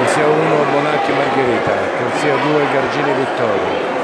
corsia 1 Bonacchi Margherita, corsia 2 Gargini Vittorio,